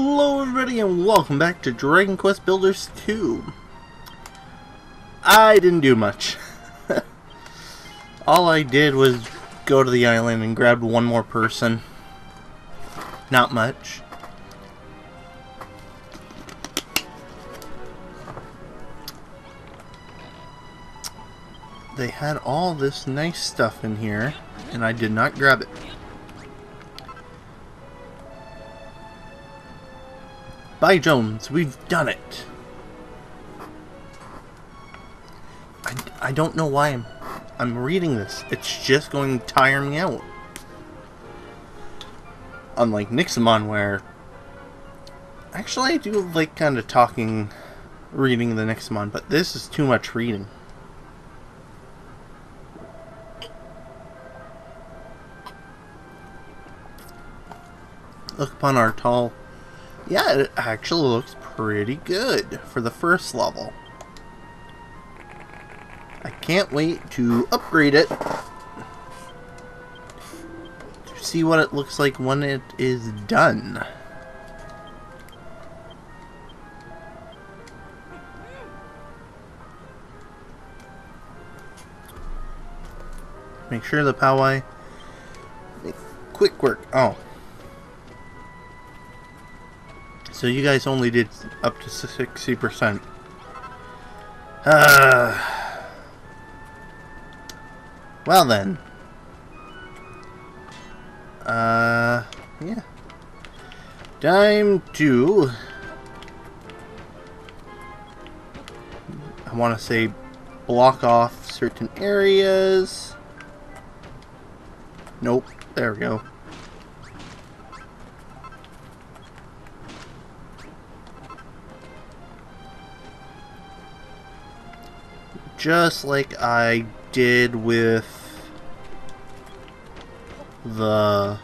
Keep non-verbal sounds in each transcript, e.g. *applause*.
Hello everybody and welcome back to Dragon Quest Builders 2. I didn't do much. *laughs* All I did was go to the island and grab one more person. Not much. They had all this nice stuff in here and I did not grab it. By Jones, we've done it. I, I don't know why I'm I'm reading this. It's just going to tire me out. Unlike Nexomon where actually I do like kind of talking reading the Nexomon, but this is too much reading. Look upon our tall yeah, it actually looks pretty good for the first level. I can't wait to upgrade it to see what it looks like when it is done. Make sure the Powai quick work. Oh, So you guys only did up to 60%. Uh, well then. Uh, yeah. Time to... I want to say block off certain areas. Nope. There we go. Just like I did with the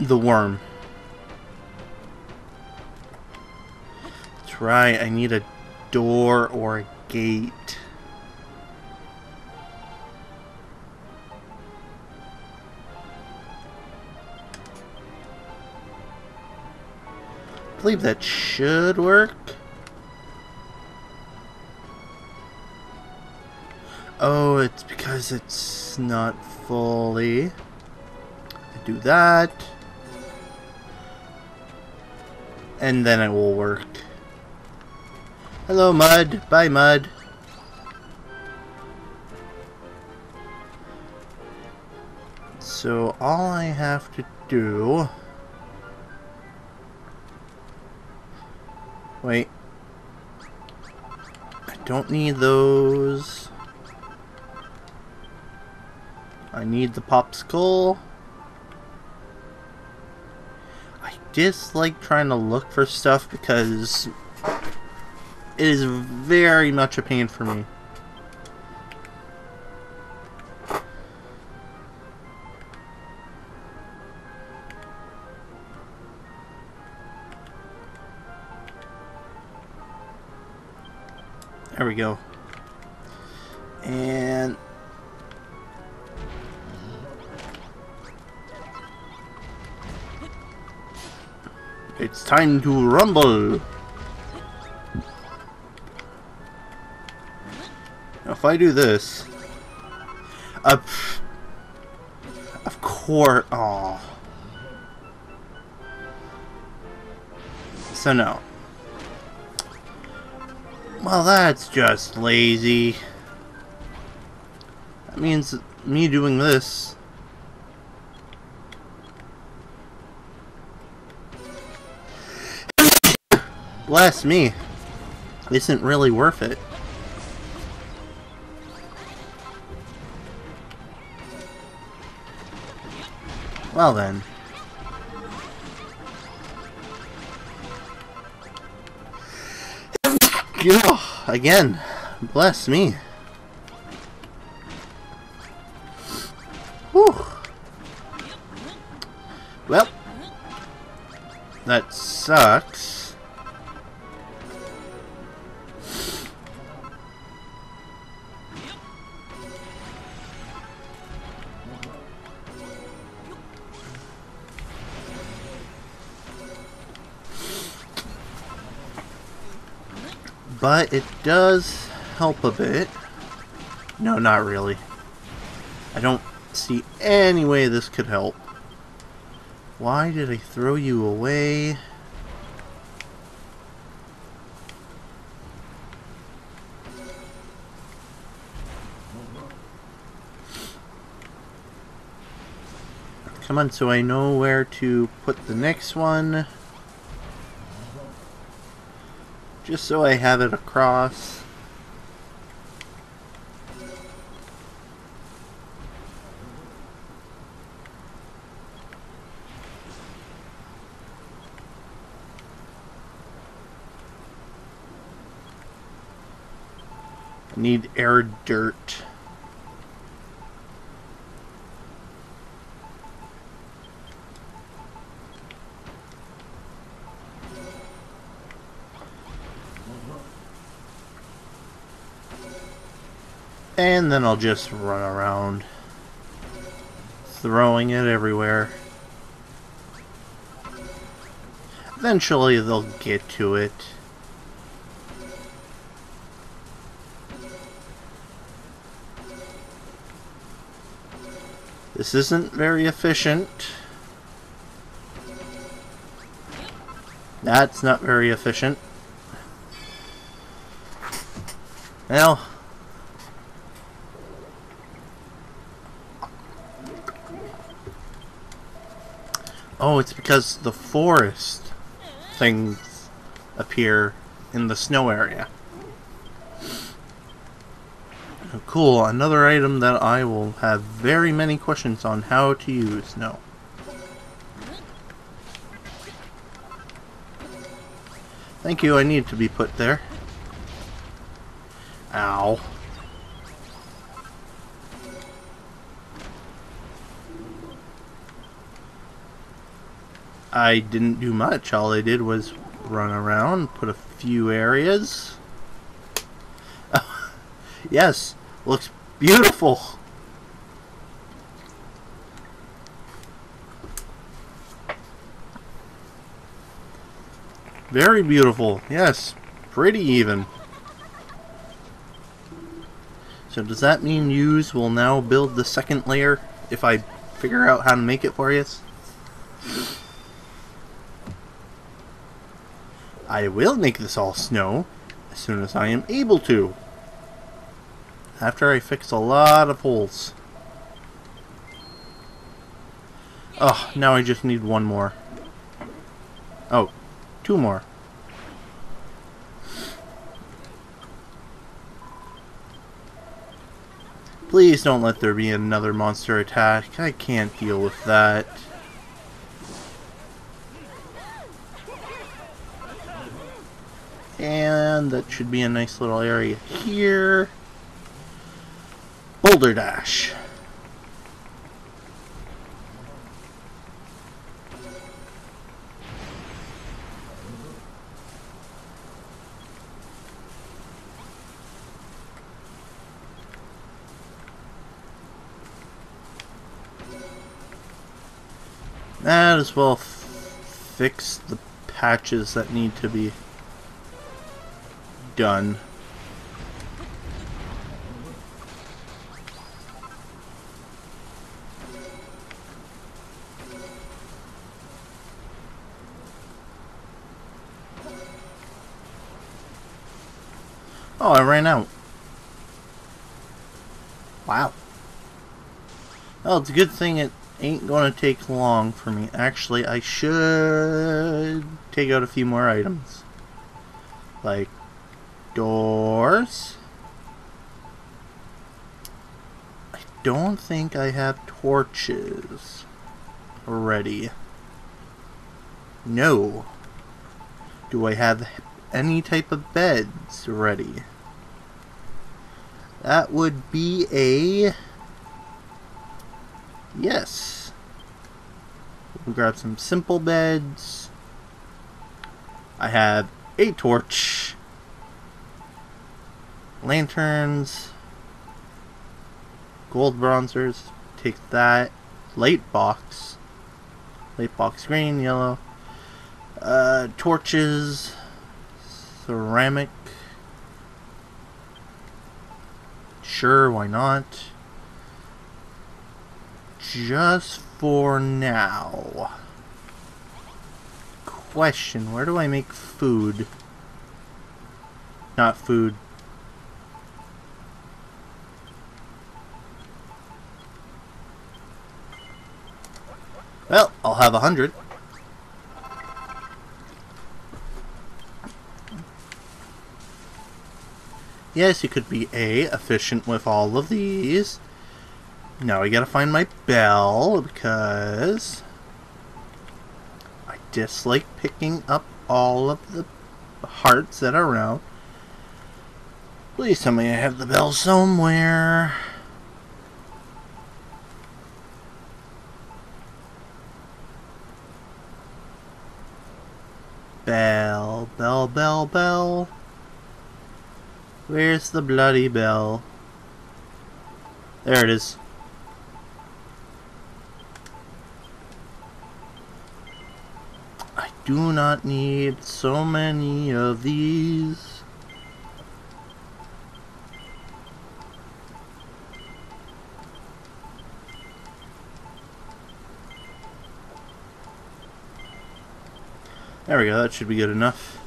the worm. That's right, I need a door or a gate. I believe that should work. Oh, it's because it's not fully. I do that. And then it will work. Hello, Mud. Bye, Mud. So all I have to do don't need those. I need the popsicle. I dislike trying to look for stuff because it is very much a pain for me. There we go. And... It's time to rumble! if I do this... Uh, of course... Oh. So no. Well, that's just lazy. That means me doing this. Bless me. Isn't really worth it. Well then. Again, bless me. Whew. Well, that sucks. But it does help a bit. No, not really. I don't see any way this could help. Why did I throw you away? Come on, so I know where to put the next one. Just so I have it across. I need air dirt. And then I'll just run around throwing it everywhere. Eventually they'll get to it. This isn't very efficient. That's not very efficient. Well, Oh, it's because the forest things appear in the snow area. Cool, another item that I will have very many questions on how to use. No. Thank you, I need to be put there. Ow. I didn't do much. All I did was run around, put a few areas. *laughs* yes, looks beautiful. Very beautiful. Yes, pretty even. So does that mean yous will now build the second layer if I figure out how to make it for you? I will make this all snow as soon as I am able to. After I fix a lot of holes. Oh, now I just need one more. Oh, two more. Please don't let there be another monster attack. I can't deal with that. That should be a nice little area here. Boulder Dash. Might as well fix the patches that need to be done. Oh, I ran out. Wow. Well, it's a good thing it ain't gonna take long for me. Actually, I should take out a few more items. Like doors. I don't think I have torches ready. No. Do I have any type of beds ready? That would be a yes. We'll grab some simple beds. I have a torch lanterns, gold bronzers, take that, light box, light box green, yellow, uh, torches, ceramic, Sure, why not? Just for now. Question, where do I make food? Not food. Well, I'll have a hundred. Yes, you could be A, efficient with all of these. Now I gotta find my bell because I dislike picking up all of the hearts that are around. Please tell me I have the bell somewhere. Bell, bell, bell. Where's the bloody bell? There it is. I do not need so many of these. There we go, that should be good enough.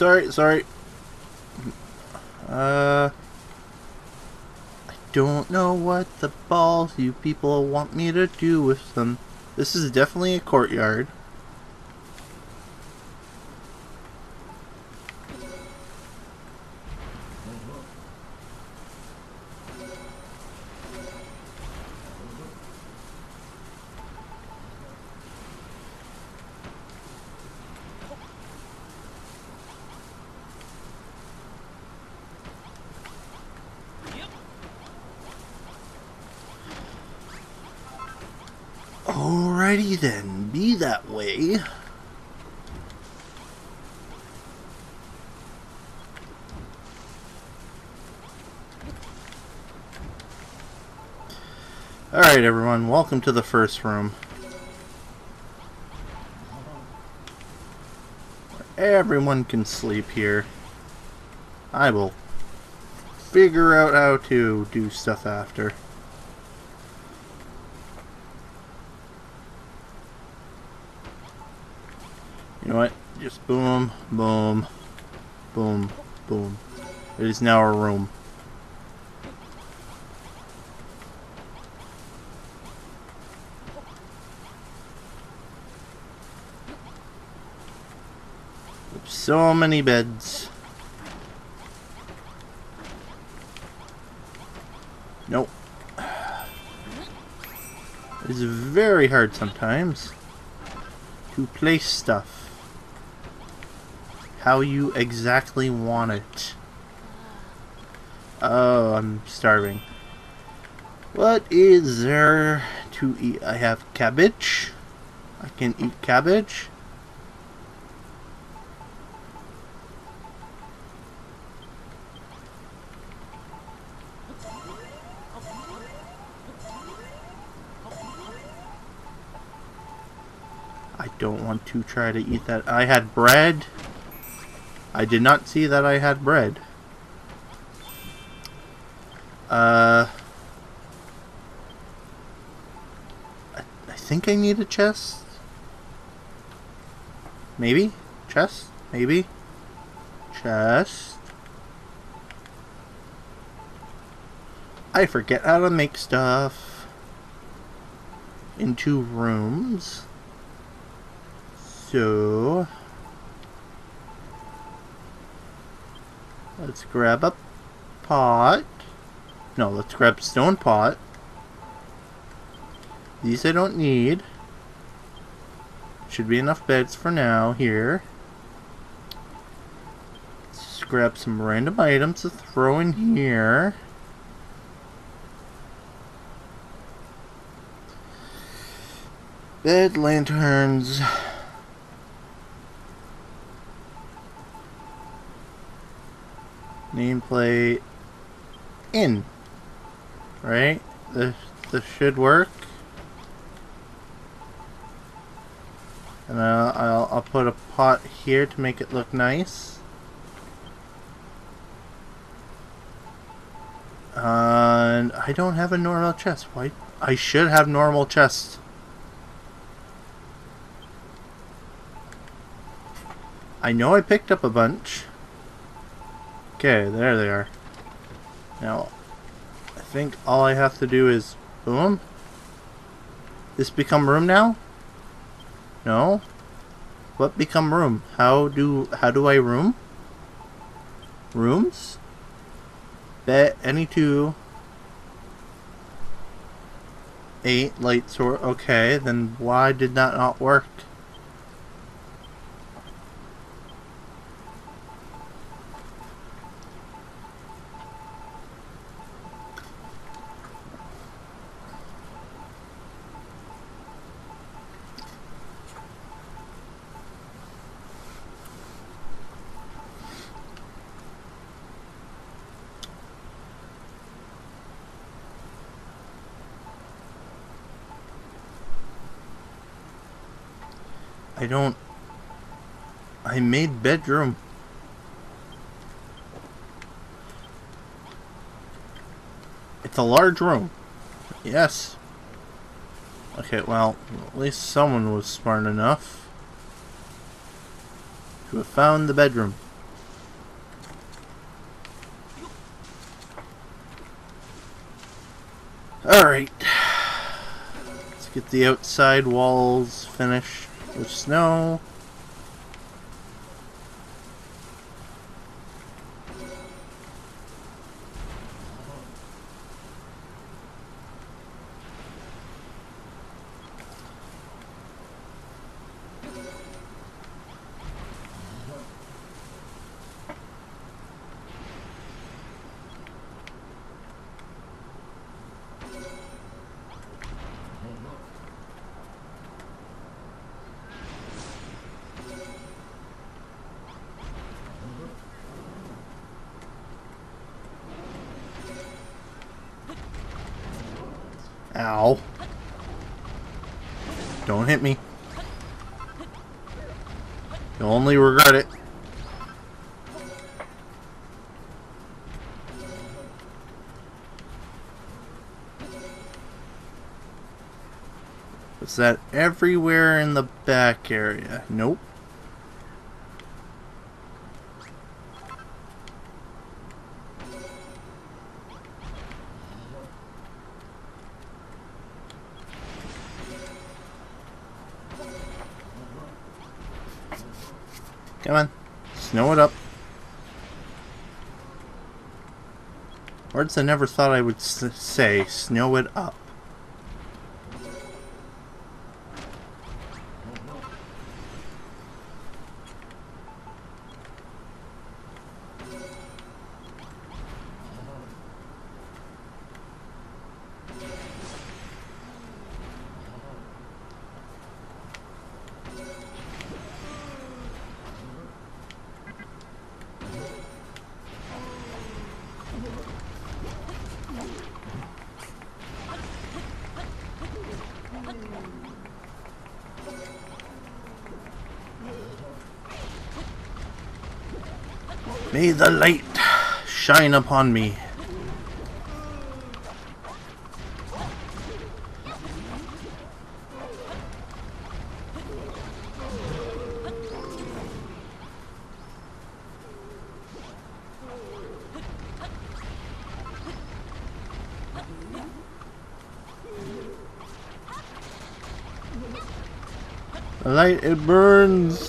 Sorry, sorry. Uh, I don't know what the balls you people want me to do with them. This is definitely a courtyard. Alright everyone, welcome to the first room. Everyone can sleep here. I will figure out how to do stuff after. You know what? Just boom, boom, boom, boom. It is now a room. So many beds. Nope. It's very hard sometimes to place stuff how you exactly want it. Oh, I'm starving. What is there to eat? I have cabbage. I can eat cabbage. I don't want to try to eat that. I had bread. I did not see that I had bread. Uh, I, I think I need a chest. Maybe? Chest? Maybe? Chest. I forget how to make stuff into rooms. So... Let's grab a pot. No, let's grab a stone pot. These I don't need. Should be enough beds for now here. Let's grab some random items to throw in here. Bed lanterns. Nameplate in. Right? This, this should work. And I'll, I'll, I'll put a pot here to make it look nice. and I don't have a normal chest. Why? I should have normal chests. I know I picked up a bunch. Okay, there they are. Now, I think all I have to do is boom. This become room now? No? What become room? How do how do I room? Rooms? Bet any two. Eight light sword. Okay, then why did that not work? I don't... I made bedroom. It's a large room. Yes. Okay, well, at least someone was smart enough to have found the bedroom. Alright. Let's get the outside walls finished with snow. Ow. Don't hit me. You'll only regret it. Is that everywhere in the back area? Nope. Snow it up. Words I never thought I would say. Snow it up. May the light shine upon me. Light, it burns.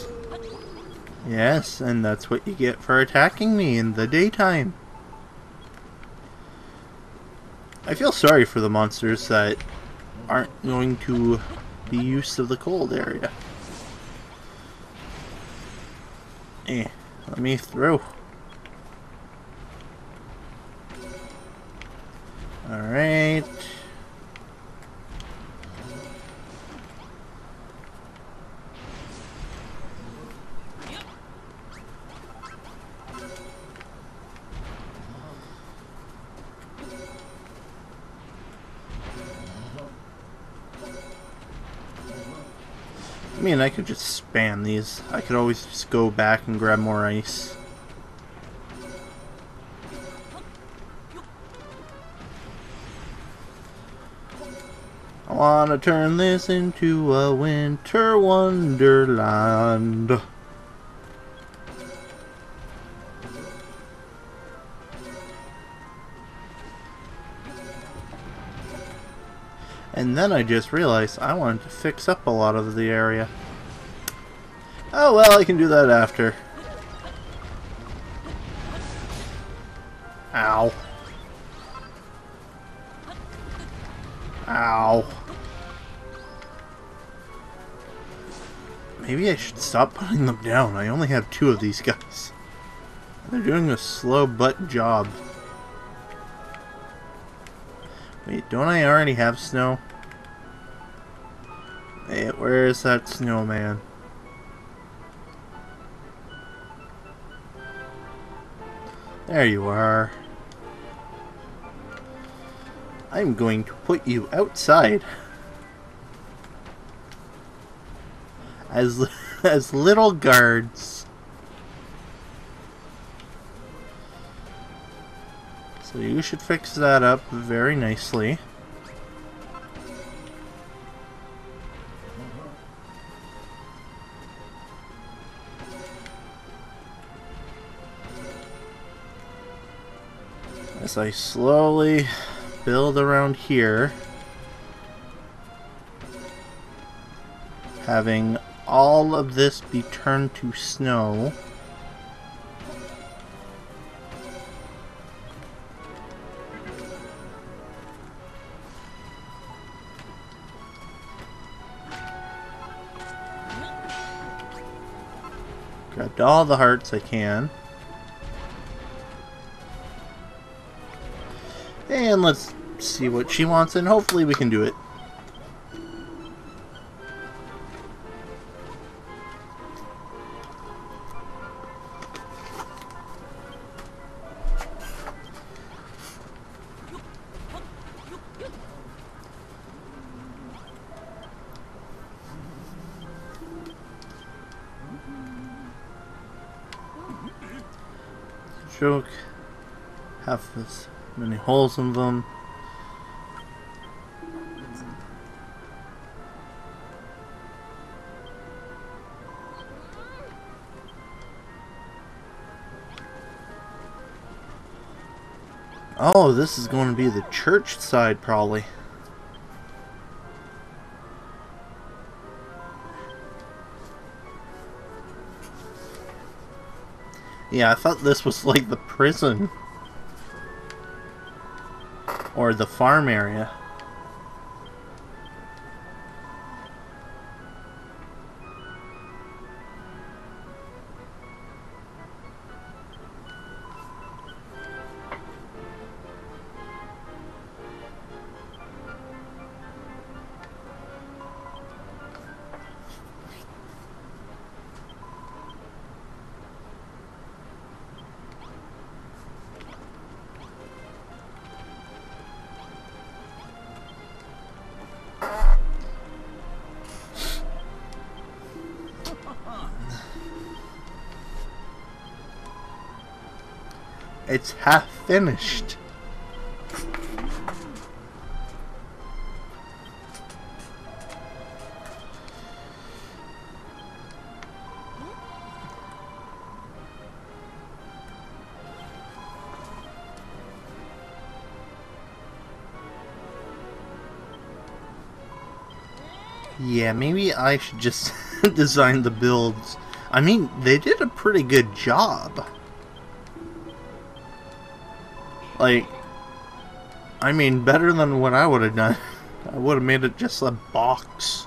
Yes, and that's what you get for attacking me in the daytime. I feel sorry for the monsters that aren't going to be used to the cold area. Eh, let me through. Alright. Mean, I could just spam these. I could always just go back and grab more ice. I wanna turn this into a winter wonderland. And then I just realized I wanted to fix up a lot of the area. Oh well, I can do that after. Ow. Ow. Maybe I should stop putting them down. I only have two of these guys. They're doing a slow butt job. Wait, don't I already have snow? Wait, where is that snowman? There you are. I'm going to put you outside. As, *laughs* as little guards. So you should fix that up very nicely. As I slowly build around here, having all of this be turned to snow. Grabbed all the hearts I can. Let's see what she wants, and hopefully we can do it. Joke. Have this holes in them. Oh, this is going to be the church side, probably. Yeah, I thought this was like the prison. Or the farm area. Finished. Yeah, maybe I should just *laughs* design the builds. I mean, they did a pretty good job. Like, I mean, better than what I would have done. *laughs* I would have made it just a box.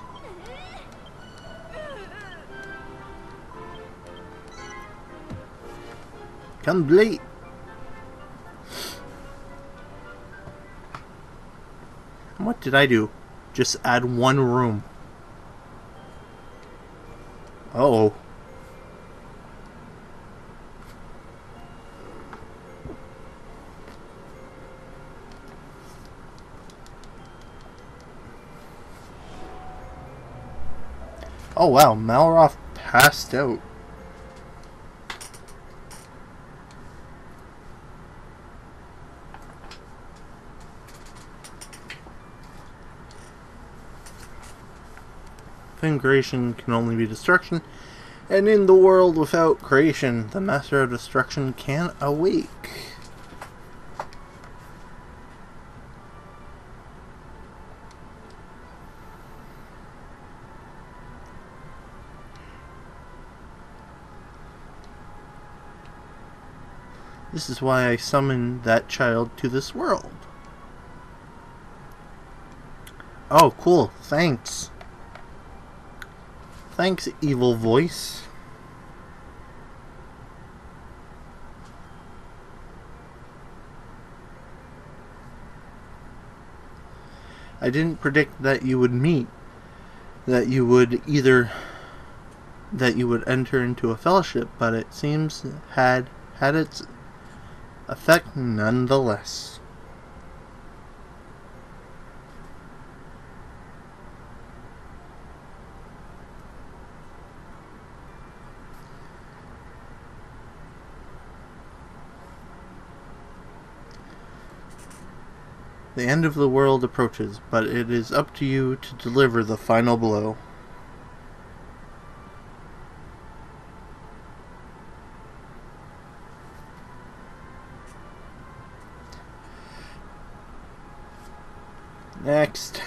Complete. What did I do? Just add one room. Oh. Oh wow, Malroth passed out. Within creation can only be destruction, and in the world without creation, the Master of Destruction can awake. This is why I summoned that child to this world. Oh, cool. Thanks. Thanks, evil voice. I didn't predict that you would meet, that you would either that you would enter into a fellowship, but it seems had had its effect nonetheless. The end of the world approaches, but it is up to you to deliver the final blow. Next.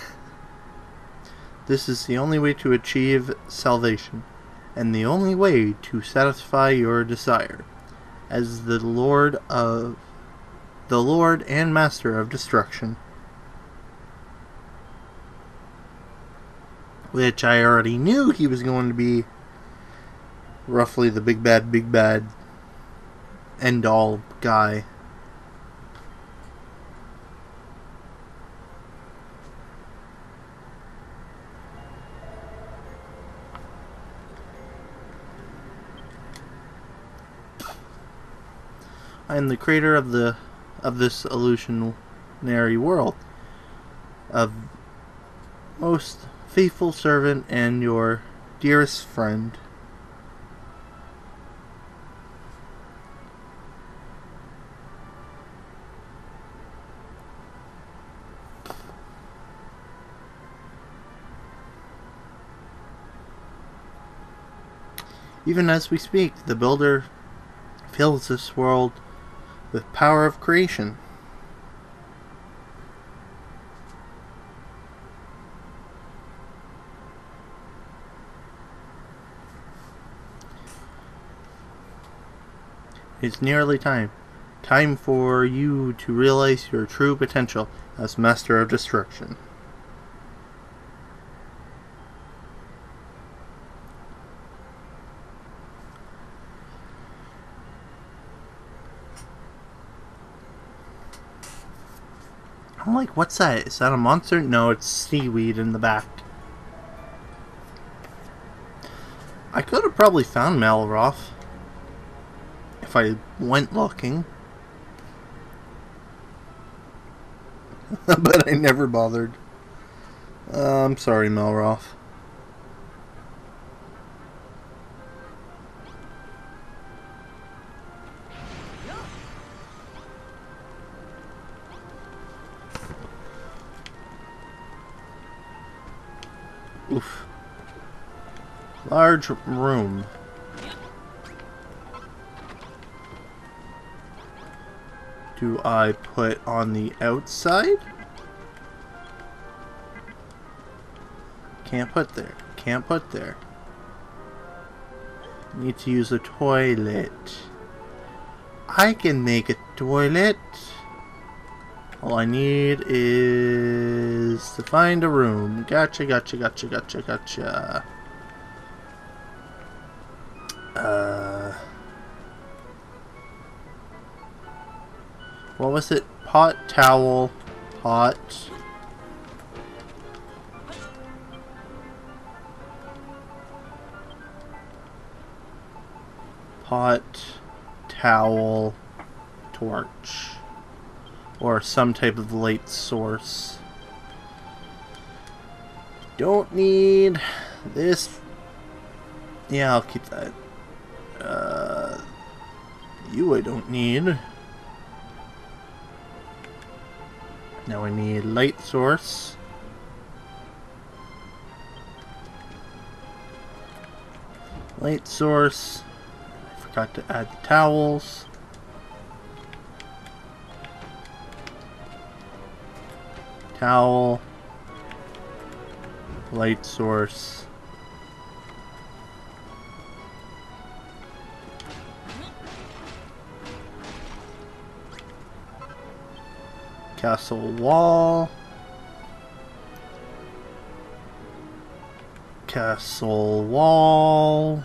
This is the only way to achieve salvation, and the only way to satisfy your desire, as the Lord of the Lord and Master of Destruction. Which I already knew he was going to be roughly the big bad, big bad end all guy. Am the creator of the of this illusionary world, of most faithful servant and your dearest friend. Even as we speak, the builder fills this world with power of creation. It's nearly time. Time for you to realize your true potential as Master of Destruction. I'm like, what's that? Is that a monster? No, it's seaweed in the back. I could have probably found Malroth if I went looking. *laughs* but I never bothered. Uh, I'm sorry, Malroth. Oof. Large room. Do I put on the outside? Can't put there. Can't put there. Need to use a toilet. I can make a toilet. All I need is to find a room. Gotcha, gotcha, gotcha, gotcha, gotcha. Uh, what was it? Pot, towel, pot. Pot, towel, torch or some type of light source. Don't need this Yeah, I'll keep that. Uh, you I don't need. Now I need light source. Light source. I forgot to add the towels. Towel. Light source. Castle wall. Castle wall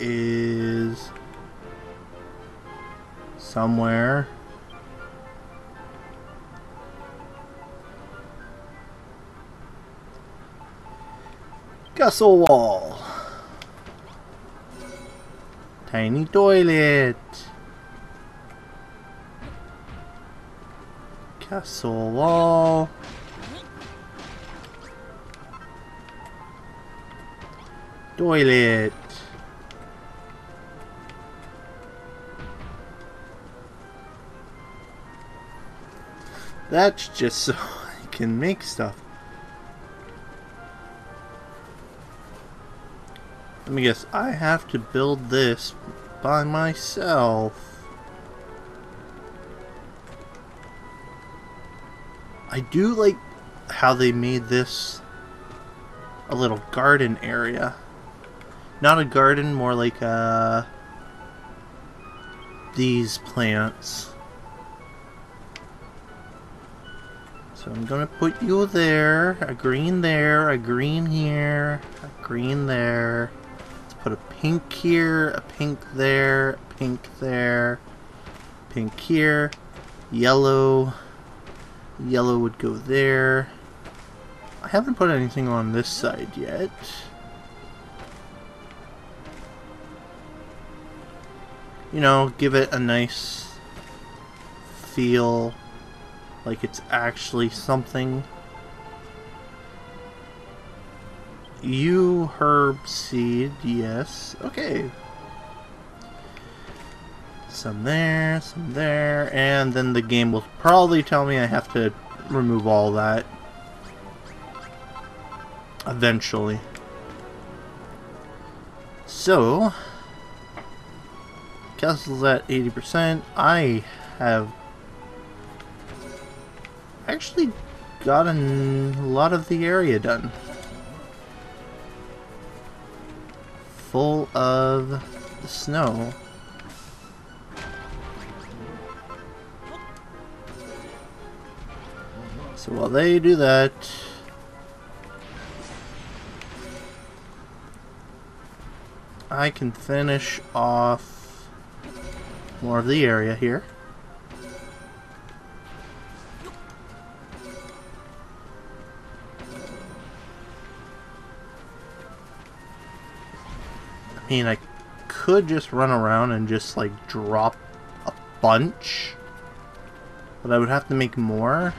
is somewhere. Castle wall. Tiny toilet. Castle wall. Toilet. That's just *laughs* so I can make stuff. Let me guess, I have to build this by myself. I do like how they made this a little garden area. Not a garden, more like uh, these plants. So I'm gonna put you there, a green there, a green here, a green there. Pink here, a pink there, pink there, pink here, yellow, Yellow would go there. I haven't put anything on this side yet. You know, give it a nice feel like it's actually something. You herb seed, yes. Okay, some there, some there, and then the game will probably tell me I have to remove all that eventually. So, castle's at 80%. I have actually gotten a lot of the area done. Full of snow. So while they do that, I can finish off more of the area here. I mean, I could just run around and just like drop a bunch, but I would have to make more.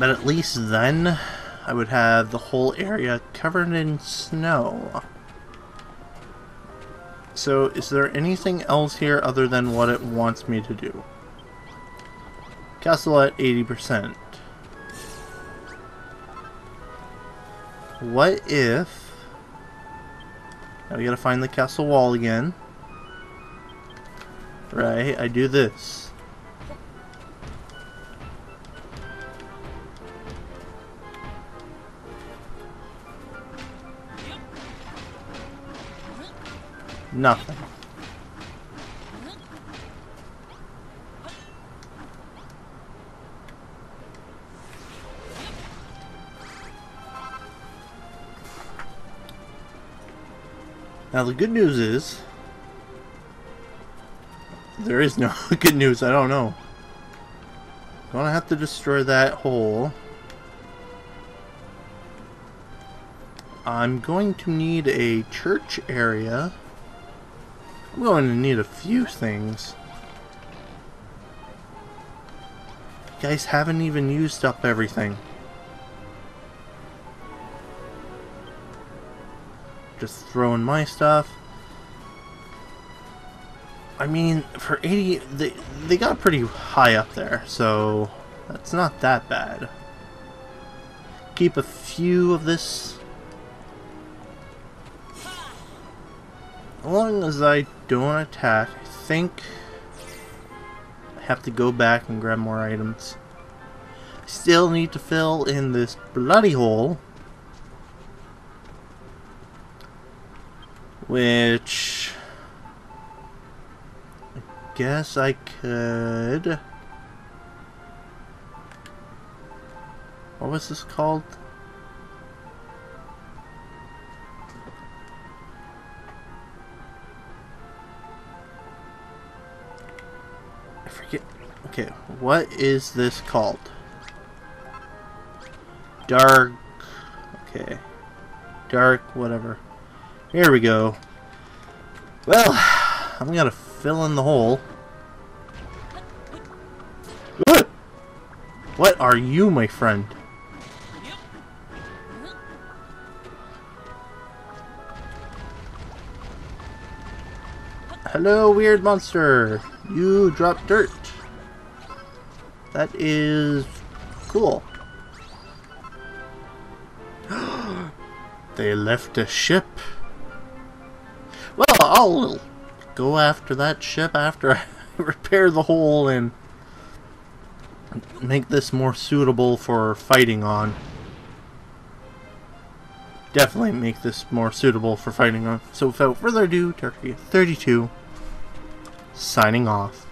But at least then, I would have the whole area covered in snow. So, is there anything else here other than what it wants me to do? Castle at 80%. What if... Now we gotta find the castle wall again. Right, I do this. Nothing. Now the good news is there is no *laughs* good news, I don't know. Gonna have to destroy that hole. I'm going to need a church area. I'm going to need a few things. You guys haven't even used up everything. Just throw in my stuff. I mean, for 80, they, they got pretty high up there, so that's not that bad. Keep a few of this. As long as I don't attack, I think I have to go back and grab more items. I still need to fill in this bloody hole. Which I guess I could. What was this called? I forget. Okay, what is this called? Dark. Okay. Dark, whatever. Here we go. Well, I'm gonna fill in the hole. What? Are you, my friend? Hello, weird monster. You drop dirt. That is cool. *gasps* they left a ship. I'll go after that ship after *laughs* I repair the hole and make this more suitable for fighting on. Definitely make this more suitable for fighting on. So without further ado, darkRio 32 signing off.